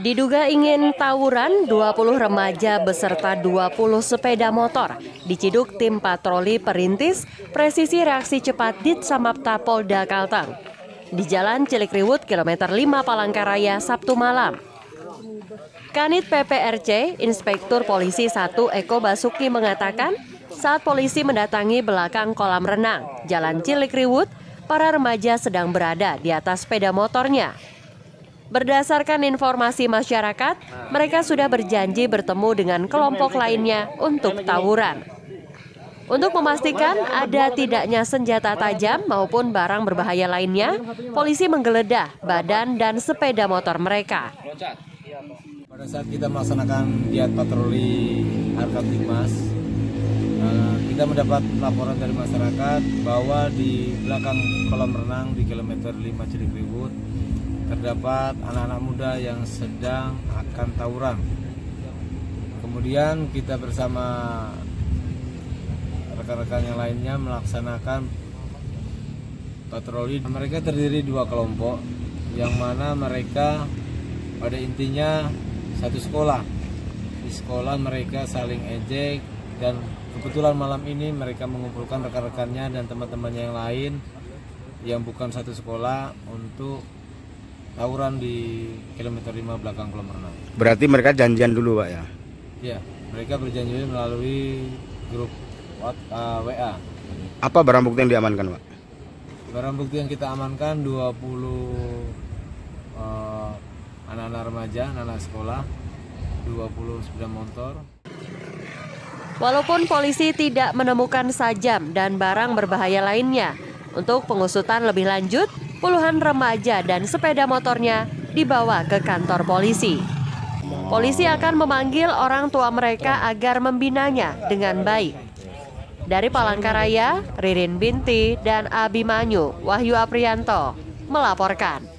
Diduga ingin tawuran, 20 remaja beserta 20 sepeda motor diciduk tim patroli perintis presisi reaksi cepat Dit Samapta Polda Kalteng di Jalan Cilikriwut kilometer 5 Palangkaraya Sabtu malam. Kanit PPRC, Inspektur Polisi 1 Eko Basuki mengatakan, saat polisi mendatangi belakang kolam renang, Jalan Cilikriwut, para remaja sedang berada di atas sepeda motornya. Berdasarkan informasi masyarakat, mereka sudah berjanji bertemu dengan kelompok lainnya untuk tawuran. Untuk memastikan ada tidaknya senjata tajam maupun barang berbahaya lainnya, polisi menggeledah badan dan sepeda motor mereka. Pada saat kita melaksanakan giat patroli Harkat Timas, kita mendapat laporan dari masyarakat bahwa di belakang kolam renang di kilometer 5 Cilikriwut terdapat anak-anak muda yang sedang akan tawuran. Kemudian kita bersama rekan-rekan yang lainnya melaksanakan patroli. Mereka terdiri dua kelompok, yang mana mereka pada intinya satu sekolah. Di sekolah mereka saling ejek dan kebetulan malam ini mereka mengumpulkan rekan-rekannya dan teman-temannya yang lain yang bukan satu sekolah untuk tawuran di kilometer 5 belakang kolam renang. Berarti mereka janjian dulu, Pak ya? Ya, mereka berjanji melalui grup uh, WA. Apa barang bukti yang diamankan, Pak? Barang bukti yang kita amankan 20 uh, anak-anak remaja, anak-anak sekolah, 20 sepeda motor. Walaupun polisi tidak menemukan sajam dan barang berbahaya lainnya, untuk pengusutan lebih lanjut, puluhan remaja dan sepeda motornya dibawa ke kantor polisi. Polisi akan memanggil orang tua mereka agar membinanya dengan baik. Dari Palangkaraya, Ririn Binti dan Abimanyu Wahyu Aprianto melaporkan.